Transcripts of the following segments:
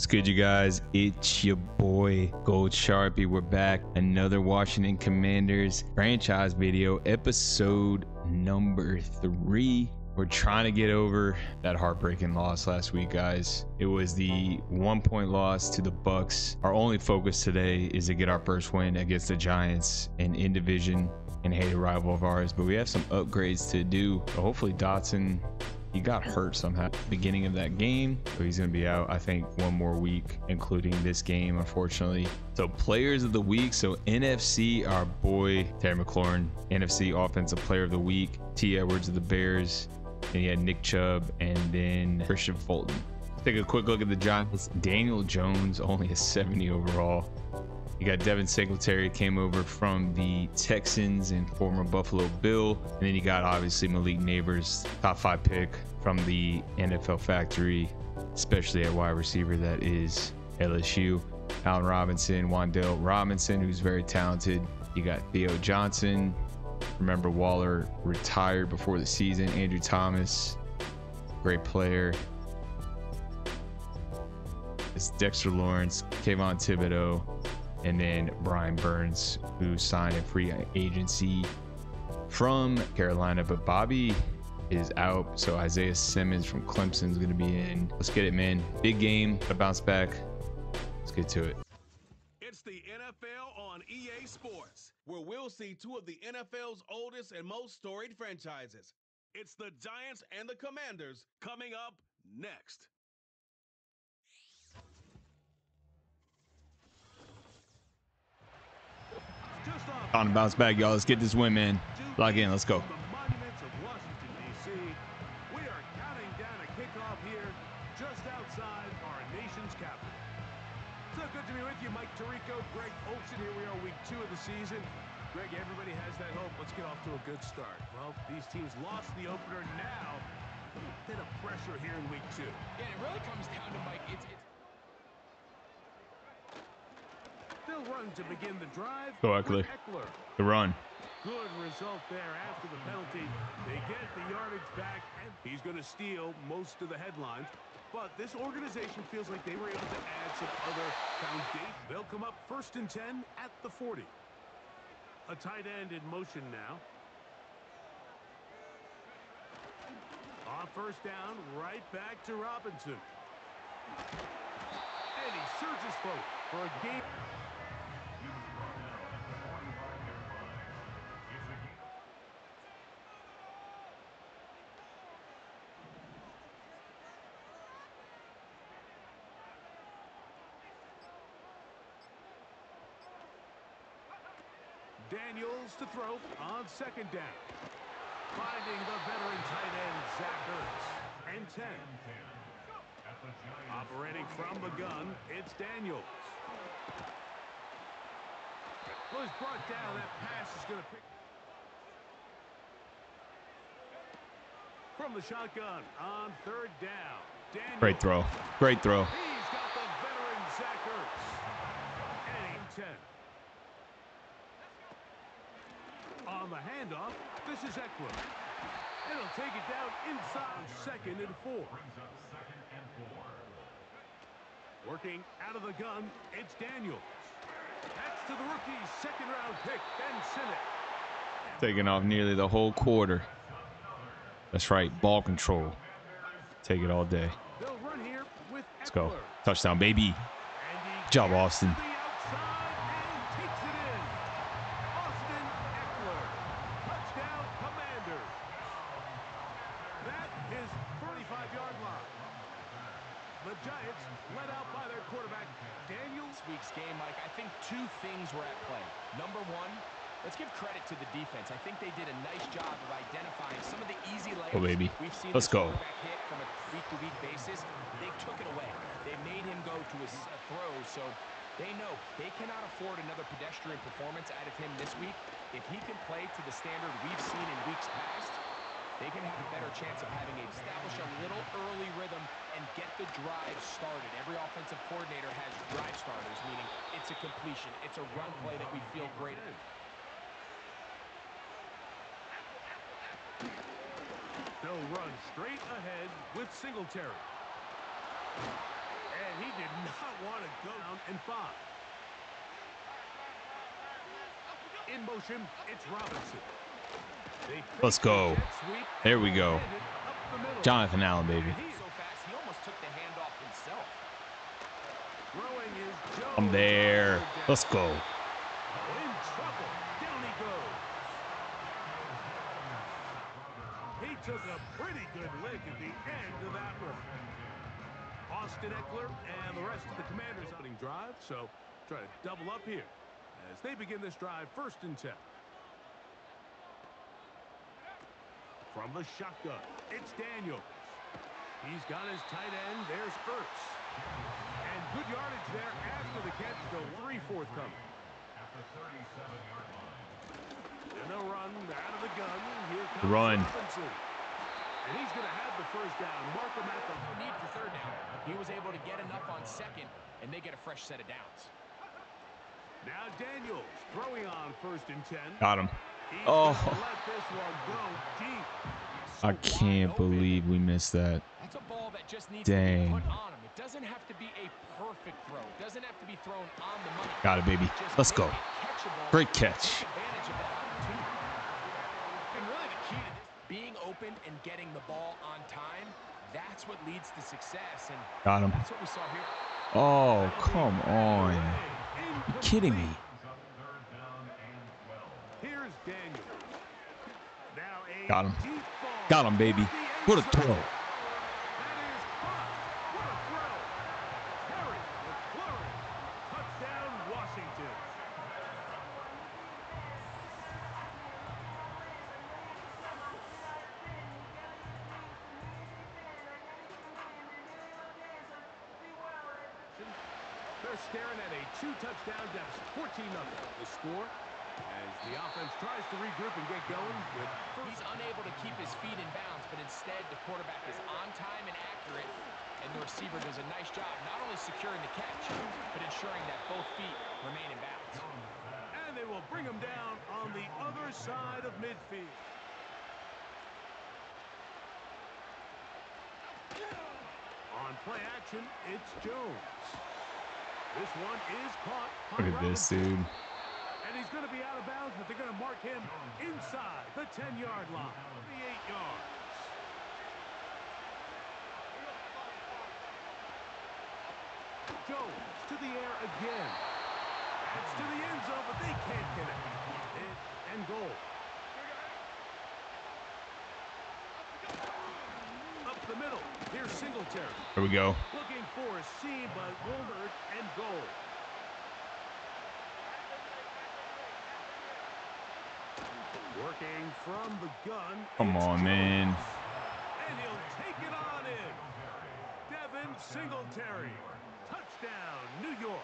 What's good, you guys? It's your boy Gold Sharpie. We're back. Another Washington Commanders franchise video, episode number three. We're trying to get over that heartbreaking loss last week, guys. It was the one point loss to the Bucks. Our only focus today is to get our first win against the Giants in in division and hate a rival of ours. But we have some upgrades to do. Hopefully Dotson he got hurt somehow beginning of that game so he's going to be out i think one more week including this game unfortunately. So players of the week so nfc our boy terry mclaurin nfc offensive player of the week t. Edwards of the bears and he had nick chubb and then Christian fulton. Take a quick look at the giants. Daniel jones only a 70 overall you got Devin Singletary came over from the Texans and former Buffalo Bill. And then you got obviously Malik Nabers, top five pick from the NFL factory, especially at wide receiver that is LSU. Allen Robinson, Wan'Dale Robinson, who's very talented. You got Theo Johnson. Remember Waller retired before the season. Andrew Thomas, great player. It's Dexter Lawrence, Kayvon Thibodeaux, and then Brian Burns, who signed a free agency from Carolina. But Bobby is out, so Isaiah Simmons from Clemson is going to be in. Let's get it, man. Big game, a bounce back. Let's get to it. It's the NFL on EA Sports, where we'll see two of the NFL's oldest and most storied franchises. It's the Giants and the Commanders coming up next. On to bounce back, y'all. Let's get this win, man. Log in. Let's go. The monuments of Washington, D.C. We are counting down a kickoff here just outside our nation's capital. So good to be with you, Mike Tirico, Greg Olsen. Here we are, week two of the season. Greg, everybody has that hope. Let's get off to a good start. Well, these teams lost the opener. Now, a bit of pressure here in week two. Yeah, it really comes down to Mike. It's, it's They'll run to begin the drive. Go. Ekeler. The run. Good result there after the penalty. They get the yardage back, and he's going to steal most of the headlines. But this organization feels like they were able to add some other foundation. They'll come up first and 10 at the 40. A tight end in motion now. On first down, right back to Robinson. And he surges forward for a game. Daniels to throw on second down. Finding the veteran tight end, Zach Ertz. And 10. Operating from the gun, it's Daniels. Was brought down. That pass is going to pick. From the shotgun on third down. Daniels. Great throw. Great throw. He's got the veteran Zach Ertz. And 10. On the handoff, this is Ekeler. And he'll take it down inside second and four. Working out of the gun, it's Daniels. That's to the rookie, second round pick, Ben Sinnott. Taking off nearly the whole quarter. That's right. Ball control. Take it all day. They'll run here with Let's go. Touchdown, baby. Good job, Austin. to the outside and takes it in. Austin Ekeler. Touchdown, Commanders. That is 45-yard line. The Giants led out by their quarterback, Daniels. this week's game, Mike. I think two things were at play. Number one, let's give credit to the defense. I think they did a nice job of identifying some of the easy layups Oh, baby. we've seen Let's go. hit from a week-to-week basis. They took it away. They made him go to his throws, so they know they cannot afford another pedestrian performance out of him this week. If he can play to the standard we've seen in weeks past, they can have a better chance of having a establish a little early rhythm and get the drive started. Every offensive coordinator has drive starters, meaning it's a completion, it's a run play that we feel great at. They'll run straight ahead with Singletary. And he did not want to go down and five. In motion, it's Robinson. Let's go. There we go. hand it up the middle. Jonathan Allen, baby. He's so fast, he almost took the handoff himself. Throwing is Jones. I'm there. Let's go. In trouble. Down he took a pretty good lick at the end of that one. Austin Ekeler and the rest of the Commanders opening drive, so try to double up here as they begin this drive first and 10. From the shotgun, it's Daniels. He's got his tight end. There's Ertz. And good yardage there after the catch. The three forthcoming. And they'll run out of the gun. Here comes Run. Robinson. And he's going to have the first down. Mark him at the No need for third down. He was able to get enough on second, and they get a fresh set of downs. Now Daniels throwing on first and 10. Got him. Oh. gonna let this one go deep. So I can't believe we missed that. That's a ball that just needs Dang. to be put on him. It doesn't have to be a perfect throw. It doesn't have to be thrown on the money. Got it, baby. Let's go. Great catch. Take advantage of that opportunity. And really the key to this, being open and getting the ball on time, that's what leads to success. And Got him. that's what we saw here. Oh, come on. You kidding me? Here's Daniels. Now a Got him. Got him, baby. What a throw. The quarterback is on time and accurate, and the receiver does a nice job not only securing the catch, but ensuring that both feet remain in bounds. And they will bring him down on the other side of midfield. On play action, it's Jones. This one is caught. Look at this, dude. And he's going to be out of bounds, but they're going to mark him inside the 10-yard line. The 8 yards. Jones to the air again. That's to the end zone, but they can't connect. And, and goal. Up the middle. Here's Singletary. Here we go. Looking for a seam, but Wilbert and goal. Working from the gun. Come on, man. And he'll take it on in. Devin Singletary. Touchdown, New York.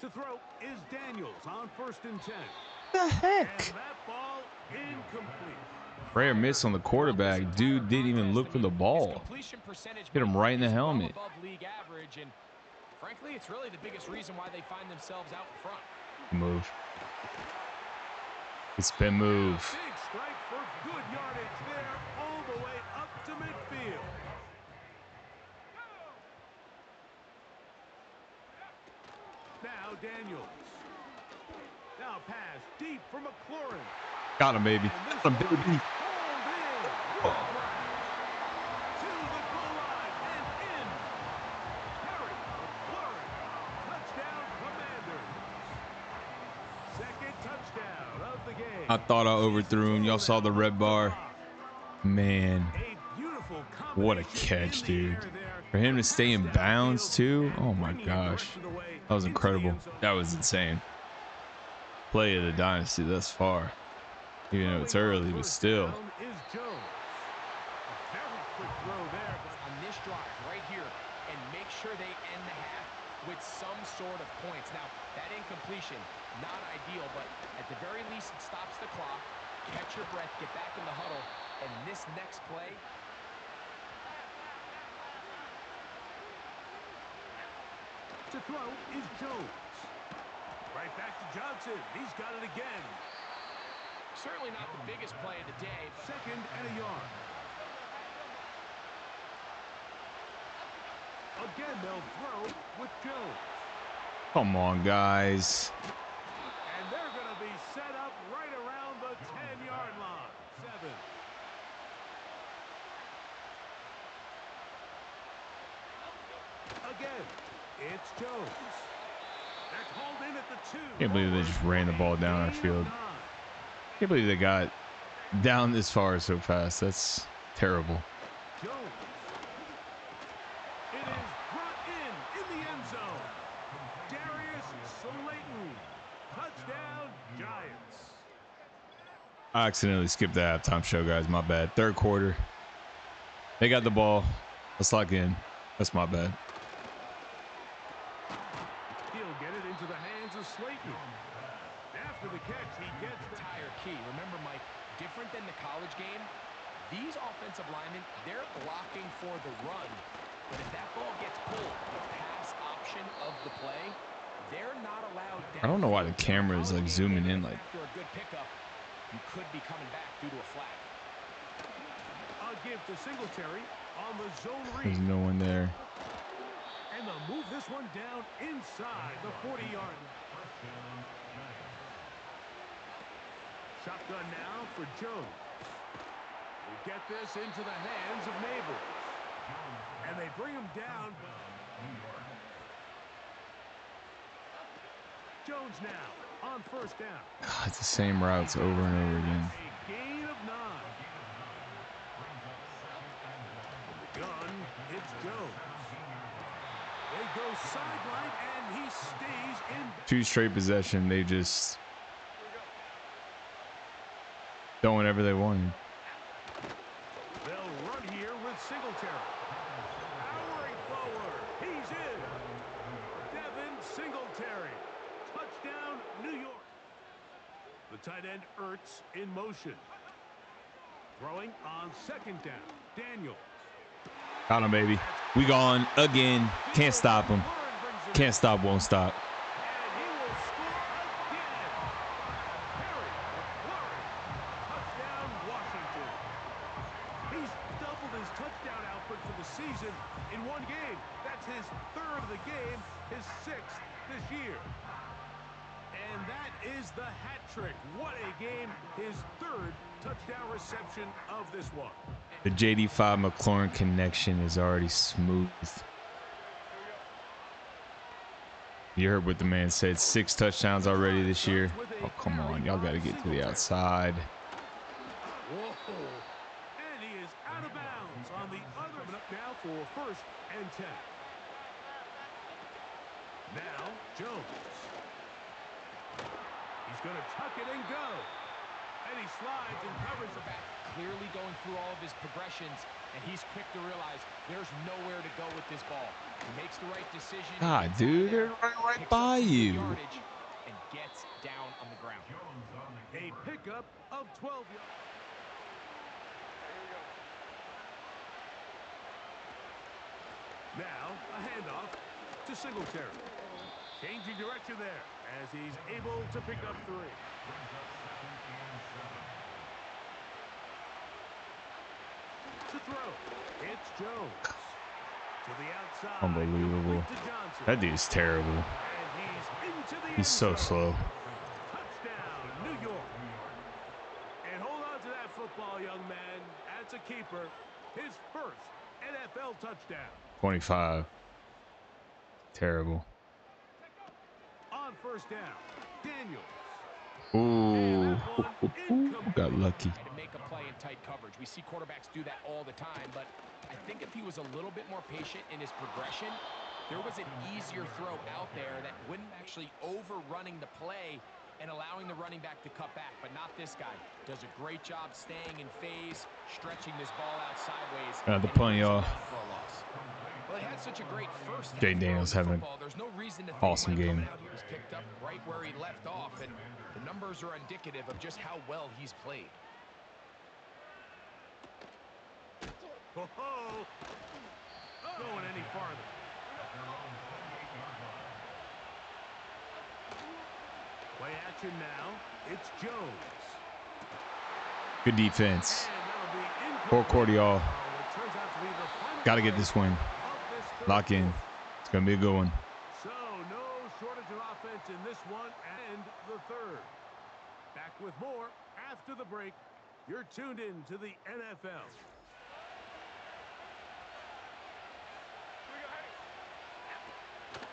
To throw is Daniels on first and 10. The heck? And that ball incomplete. Rare miss on the quarterback. Dude didn't even look for the ball. Hit him right in the helmet. above league average, and frankly, it's really the biggest reason why they find themselves out front. Move. It's spin move. Big strike for good yardage there, all the way up to midfield. Now Daniels. Now pass deep for McLaurin. Got him, baby. Got him, baby. is hauled in. What a grab. To the goal line and in. Terry McLaurin. Touchdown Commanders. Second touchdown of the game. I thought I overthrew him. Y'all saw the red bar. Man, what a catch, dude. For him to stay in bounds, too? Oh, my gosh. That was incredible. That was insane. Play of the dynasty thus far. Even though it's early, but still. down is Jones. A very quick throw there, but on this drive right here and make sure they end the half with some sort of points. Now, that incompletion, not ideal, but at the very least, it stops the clock. Catch your breath, get back in the huddle, and this next play, to throw is Jones. Right back to Johnson. He's got it again. certainly not the biggest play of the day, but Second and a yard. Again, they'll throw with Jones. Come on, guys. And they're going to be set up right around the 10-yard line. Seven. Again, it's Jones. That's hauled in at the two. Can't believe they just ran the ball down our field. Can't believe they got down this far so fast. That's terrible. Jones. It is brought in in the end zone. Darius Slayton. Touchdown, Giants. I accidentally skipped the halftime show, guys. My bad. Third quarter. They got the ball. Let's lock in. That's my bad. He'll get it into the hands of Slayton. After the catch, he gets the entire key. Remember, Mike, different than the college game, these offensive linemen, they're blocking for the run. But if that ball gets pulled, the pass option of the play, they're not allowed I don't know why the camera is, like, zooming in, like- you could be coming back due to a flag. A give to Singletary on the zone There's no one there. And they'll move this one down inside the 40-yard line. Shotgun now for Jones. We get this into the hands of Nabers. And they bring him down. Jones now on first down. God, it's the same routes over and over again. Gain of nine. Gun, it's Jones. They go sideline, and he stays in. Two straight possession. They just done whatever they wanted. They'll run here with Singletary. Powering forward. He's in. Devin Singletary. Touchdown, New York. The tight end Ertz in motion. Throwing on second down. Daniel. Got him, baby. We gone again. Can't stop him. Can't stop, won't stop. 85 McLaurin connection is already smooth. You heard what the man said. Six touchdowns already this year. Oh, come on. Y'all got to get to the outside. And he is out of bounds on the other one up now for first and 10. Now, Jones. He's going to tuck it and go. And he slides and covers the back. Clearly going through all of his progressions, and he's quick to realize there's nowhere to go with this ball. He makes the right decision. Ah, he God, gets out dude, there, they're right, right by you. And gets down on the ground. A pickup of 12 yards. Now, a handoff to Singletary. Changing direction there as he's able to pick up three. To throw, it's Jones. To the outside. Unbelievable. complete to Johnson. That dude's terrible. He's into the He's so slow. Touchdown, New York. And hold on to that football, young man. That's a keeper. His first NFL touchdown. 25. Terrible. On first down, Daniels. Ooh, got lucky. to make a play in tight coverage. We see quarterbacks do that all the time, but I think if he was a little bit more patient in his progression, there was an easier throw out there that wouldn't actually overrunning the play and allowing the running back to cut back, but not this guy. Does a great job staying in phase, stretching this ball out sideways. Uh, the punt, y'all. Down for a loss. Well, had such a great first Jay Daniels having football. There's no reason awesome he might come game. out. He was picked up right where he left off, and the numbers are indicative of just how well he's played. Oh, going any farther. Play action now. It's Jones. Good defense. And that'll be Four quarter, y'all. incomplete. It turns out to be the final Got to get this win. Lock in. It's gonna be a good one. So no shortage of offense in this one and the third. Back with more after the break. You're tuned in to the NFL.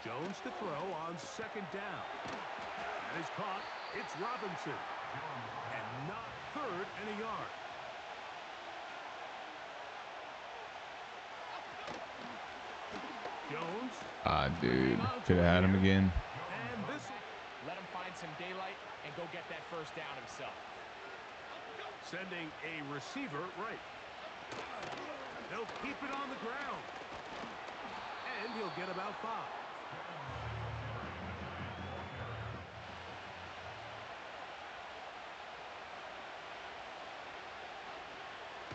Jones to throw on second down. That is caught. It's Robinson. And not third and a yard. Ah, dude. Could have had him again. and this Let him find some daylight and go get that first down himself. sending a receiver right. They'll keep it on the ground. And he'll get about five.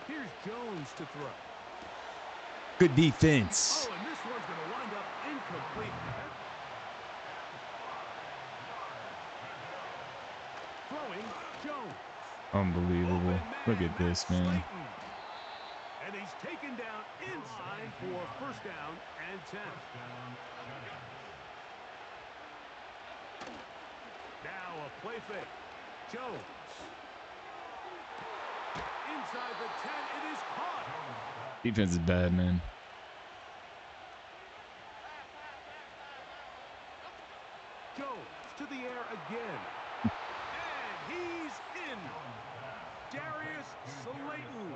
Here's Jones to throw. Good defense. Oh, and this one's going to wind up incomplete. Throwing Jones. Unbelievable. Look at this, man. And he's taken down inside for first down and 10. Now a play fake. Jones. Inside the 10, it is caught. Defense is bad, man. Jones to the air again. and he's in. Darius Slayton.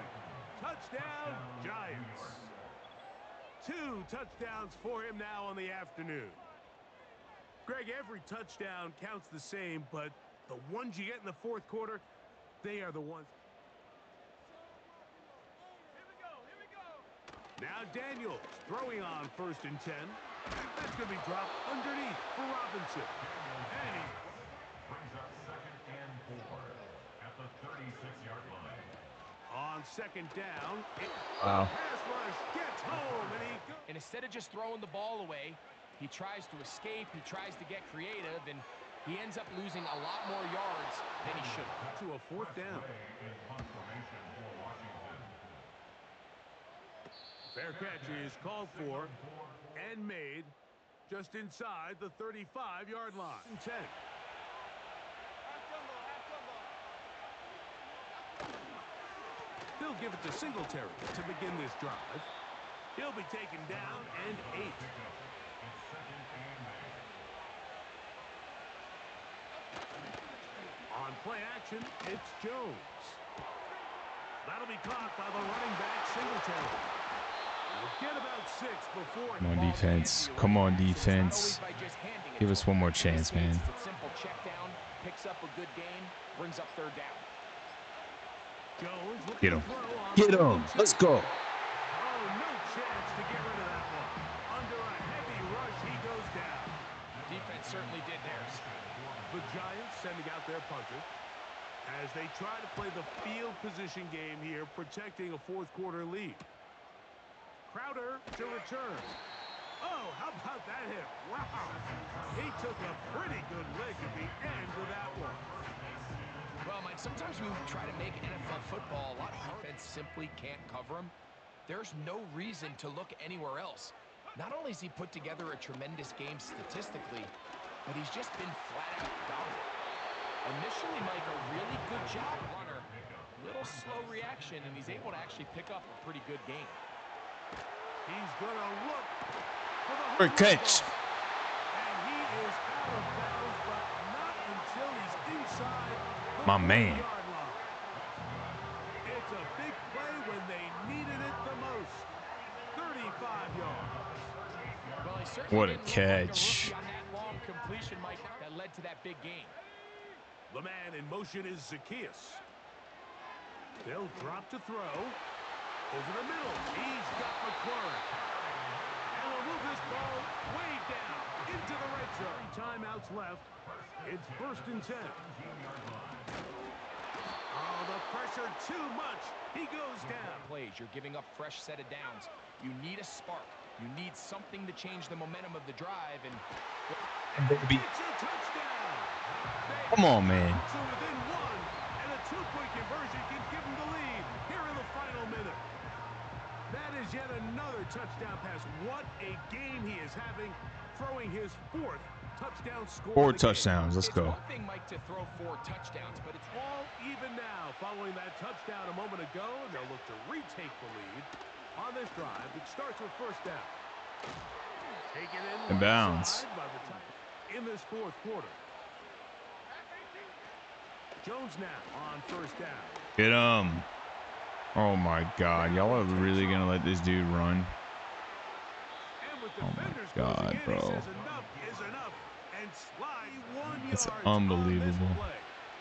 Touchdown, Giants. Two touchdowns for him now on the afternoon. Greg, every touchdown counts the same, but the ones you get in the fourth quarter, they are the ones. Here we go, here we go. Now Daniels throwing on first and 10. That's going to be dropped underneath for Robinson. And he brings up second and four at the 36-yard line. On second down. Wow. Pass rush gets home, and he goes. And instead of just throwing the ball away, he tries to escape, he tries to get creative, and he ends up losing a lot more yards than he should to a fourth down. In punt formation for Washington. Fair catch is called for and made just inside the 35-yard line. 10. They'll give it to Singletary to begin this drive. He'll be taken down and eight. It's second and eight. On play action, it's Jones. That'll be caught by the running back Singletary. They'll get about six before Come on, defense. Come on, away. So it's not defense. always by just handing it Give us one more chance, man. Simple check down, picks up a good gain, brings up third down. Jones looking Get him. on Get third him. Let's go. Oh, no chance to get rid of that one. Under a heavy rush, he goes down. Defense certainly did theirs. The Giants sending out their punter as they try to play the field position game here, protecting a fourth quarter lead. Crowder to return. Oh, how about that hit? Wow. He took a pretty good lick at the end of that one. Well, Mike, sometimes we try to make NFL football a lot harder. Defense simply can't cover him. There's no reason to look anywhere else. Not only has he put together a tremendous game statistically, but he's just been flat out dominant. Initially, Mike, a really good job runner. Little slow reaction, and he's able to actually pick up a pretty good game. He's going to look for the Great home catch. And he is out of bounds, but not until he's inside the My man. It's a big play when they needed it the most. 35 yards. Well, What a didn't like catch. rookie on that long completion, Mike, that led to that big game. The man in motion is Zach Ertz. They'll drop to throw. Over the middle. He's got McLaurin. And will move this ball way down into the red zone. Three timeouts left. It's first and 10. Oh, the pressure too much. He goes down. plays. You're giving up fresh set of downs. You need a spark. You need something to change the momentum of the drive. And Baby. It's a touchdown. They Come on, man. to within one, and a two-point conversion can give them the lead here in the final minute. That is yet another touchdown pass. What a game he is having, throwing his fourth touchdown score. Four of the game. touchdowns. Let's go. to throw four touchdowns, but it's All even now following that touchdown a moment ago, and they'll look to retake the lead on this drive. It starts with first down. Taken in In bounds. side by the time in this fourth quarter. Jones now on first down. Get him. Oh my God. Y'all are really going to let this dude run? Oh my God, closing in, he bro. says enough is enough and slide one It's yards on this unbelievable.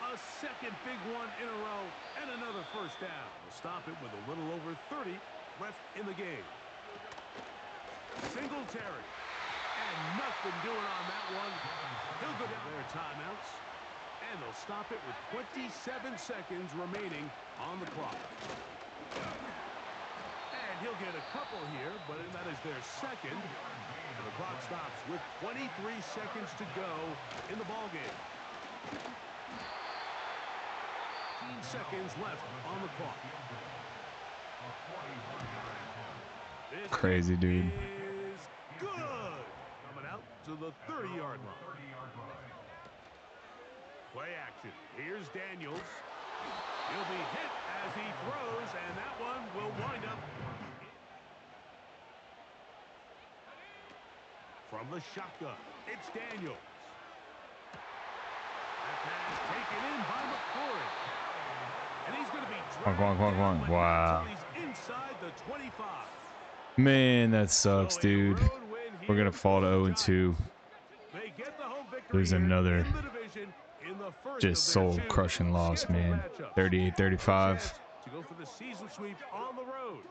A second big one in a row and another first down. We'll stop it with a little over 30 left in the game. Singletary. And nothing doing on that one. He'll go down their timeouts. And they'll stop it with 27 seconds remaining on the clock. And he'll get a couple here, but that is their second. Clock stops with 23 seconds to go in the ballgame. 15 seconds left on the clock. This Crazy, dude. Is good. Coming out to the 30-yard line. Play action. Here's Daniels. He'll be hit as he throws, and that one will wind up from the shotgun. It's Daniels. That pass taken in by McCory. And he's going to be Come on, come on, come on, come on. dragged down, but Wow. not until He's inside the 25. Man, that sucks, dude. We're going to fall to for 0 the oh and 2. Giants. They get the home victory There's another in the division in the first Just soul crushing loss, man. 38 35. Chance To go for the season sweep on the road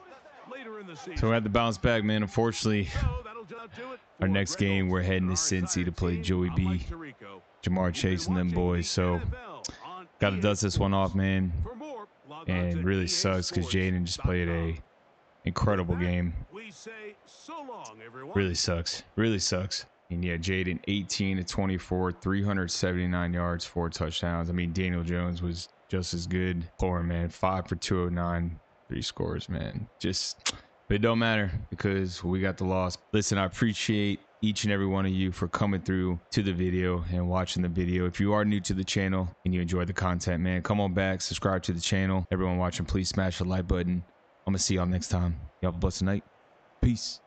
later in the season. So we had to bounce back, man. Unfortunately, So that'll just do it Our next game, we're heading to Cincy to play. Joey B. Jamar been chasing them boys. So got to dust this one off, man. And really sucks because Jayden just played a incredible game. Really sucks. Really sucks. And yeah, Jayden 18 to 24, 379 yards, four touchdowns. I mean, Daniel Jones was just as good. Poor man, five for 209, three scores, man. Just, but it don't matter because we got the loss. Listen, I appreciate each and every one of you for coming through to the video and watching the video. If you are new to the channel and you enjoy the content, man, come on back, subscribe to the channel. Everyone watching, please smash the like button. I'm gonna see y'all next time. Y'all have a blessed night. Peace.